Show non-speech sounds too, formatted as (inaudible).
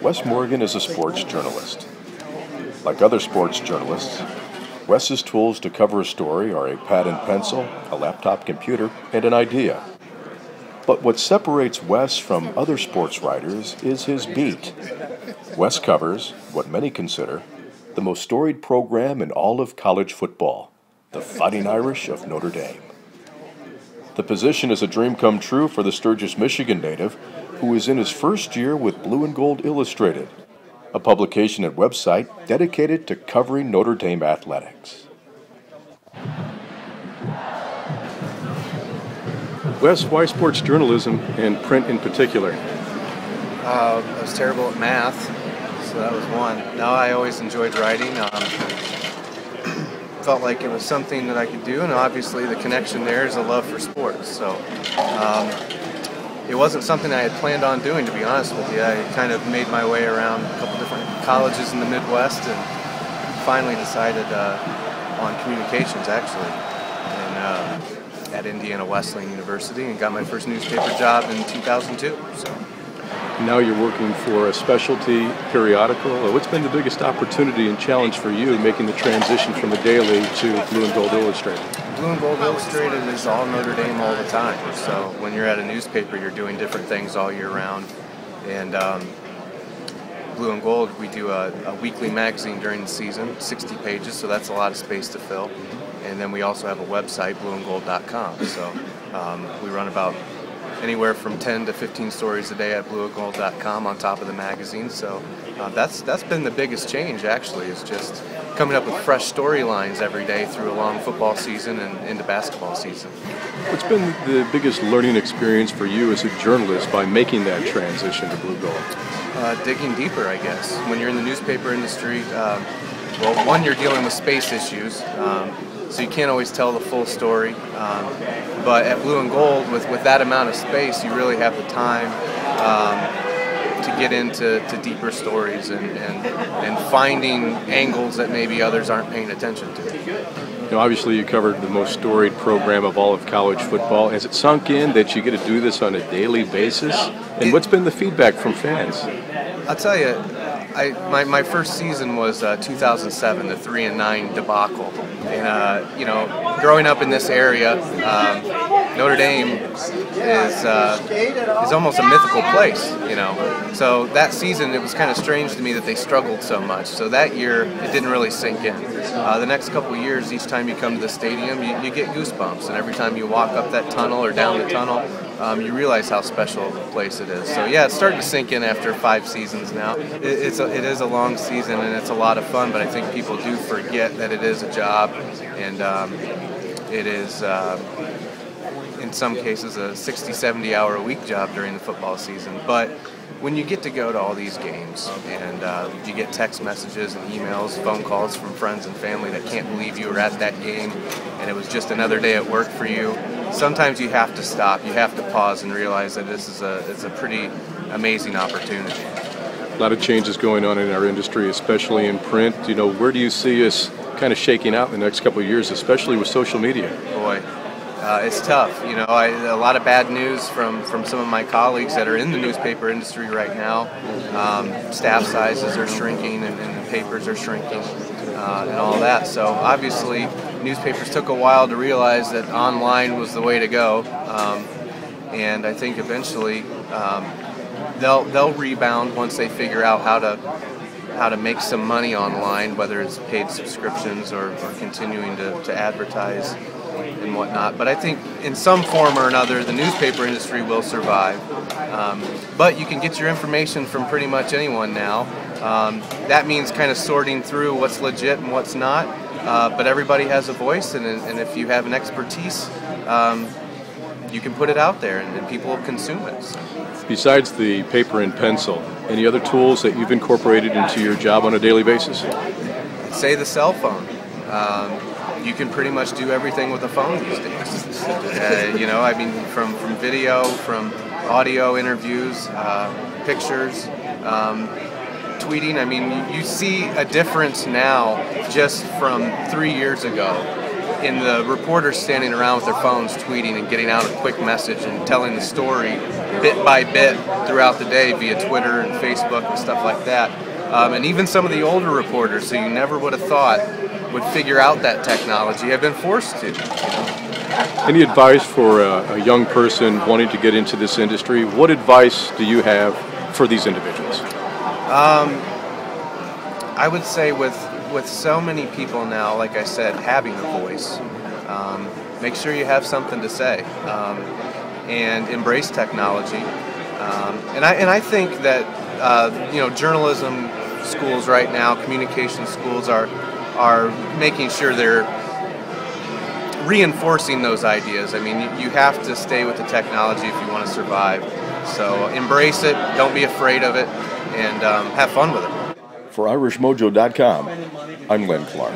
Wes Morgan is a sports journalist. Like other sports journalists, Wes's tools to cover a story are a pad and pencil, a laptop computer, and an idea. But what separates Wes from other sports writers is his beat. Wes covers what many consider the most storied program in all of college football the Fighting Irish of Notre Dame. The position is a dream come true for the Sturgis, Michigan native who is in his first year with Blue and Gold Illustrated, a publication and website dedicated to covering Notre Dame athletics. Wes, why sports journalism and print in particular? Uh, I was terrible at math, so that was one. Now I always enjoyed writing. Um, felt like it was something that I could do, and obviously the connection there is a love for sports. So um, it wasn't something I had planned on doing, to be honest with you. I kind of made my way around a couple different colleges in the Midwest, and finally decided uh, on communications actually, and uh, at Indiana Wesleyan University, and got my first newspaper job in 2002. So. Now you're working for a specialty periodical. What's been the biggest opportunity and challenge for you making the transition from the daily to Blue and Gold Illustrated? Blue and Gold Illustrated is all Notre Dame all the time. So when you're at a newspaper, you're doing different things all year round. And um, Blue and Gold, we do a, a, weekly magazine during the season, 60 pages, so that's a lot of space to fill. And then we also have a website, blueandgold.com. So um, we run about anywhere from 10 to 15 stories a day at blueandgold.com on top of the magazine. So uh, that's that's been the biggest change actually is just coming up with fresh storylines every day through a long football season and into basketball season. What's been the biggest learning experience for you as a journalist by making that transition to Blue Gold? Uh, digging deeper, I guess. When you're in the newspaper industry, um, well, one, you're dealing with space issues. Um, so you can't always tell the full story. Um, but at Blue and Gold, with, with that amount of space, you really have the time um, to get into to deeper stories and, and, and finding angles that maybe others aren't paying attention to. You know, obviously, you covered the most storied program of all of college football. Has it sunk in that you get to do this on a daily basis? And what's been the feedback from fans? I'll tell you, I, my, my first season was uh, 2007, the three and nine debacle, and uh, you know, growing up in this area, um, Notre Dame is uh, is almost a mythical place, you know. So that season, it was kind of strange to me that they struggled so much. So that year, it didn't really sink in. Uh, the next couple years, each time you come to the stadium, you, you, get goosebumps, and every time you walk up that tunnel or down the tunnel, um, you realize how special a place it is. So yeah, it's starting to sink in after five seasons now. It, it's a, it is a long season and it's a lot of fun, but I think people do forget that it is a job, and um, it is. Uh, in some cases, a 60, 70 hour a week job during the football season. But when you get to go to all these games and uh, you get text messages and emails, phone calls from friends and family that can't believe you were at that game and it was just another day at work for you, sometimes you have to stop, you have to pause and realize that this is a, it's a pretty amazing opportunity. A lot of changes going on in our industry, especially in print. You know, where do you see us kind of shaking out in the next couple of years, especially with social media? Boy, uh, it's tough. You know, I, a lot of bad news from, from some of my colleagues that are in the newspaper industry right now. Um, staff sizes are shrinking and, and the papers are shrinking uh, and all that. So obviously, newspapers took a while to realize that online was the way to go. Um, and I think eventually um, they'll they'll rebound once they figure out how to how to make some money online, whether it's paid subscriptions or, or continuing to, to advertise and whatnot. But I think in some form or another, the newspaper industry will survive. Um, but you can get your information from pretty much anyone now. Um, that means kind of sorting through what's legit and what's not. Uh, but everybody has a voice, and, and if you have an expertise, um, you can put it out there, and, and people will consume it. So. Besides the paper and pencil, any other tools that you've incorporated into your job on a daily basis? Say the cell phone. Um, you can pretty much do everything with a phone these days. (laughs) Uh, you know, I mean, from, from video, from audio interviews, uh, pictures, um, tweeting. I mean, you, see a difference now just from three years ago in the reporters standing around with their phones tweeting and getting out a quick message and telling the story bit by bit throughout the day via Twitter and Facebook and stuff like that. Um, and even some of the older reporters who you never would have thought would figure out that technology have been forced to. Any advice for a, a young person wanting to get into this industry? What advice do you have for these individuals? Um, I would say with with so many people now, like I said, having a voice, um, make sure you have something to say, um, and embrace technology. Um, and I and I think that uh, you know journalism schools right now, communication schools are are making sure they're reinforcing those ideas. I mean, you, you have to stay with the technology if you want to survive. So embrace it, don't be afraid of it, and um, have fun with it. For IrishMojo.com, I'm Len Clark.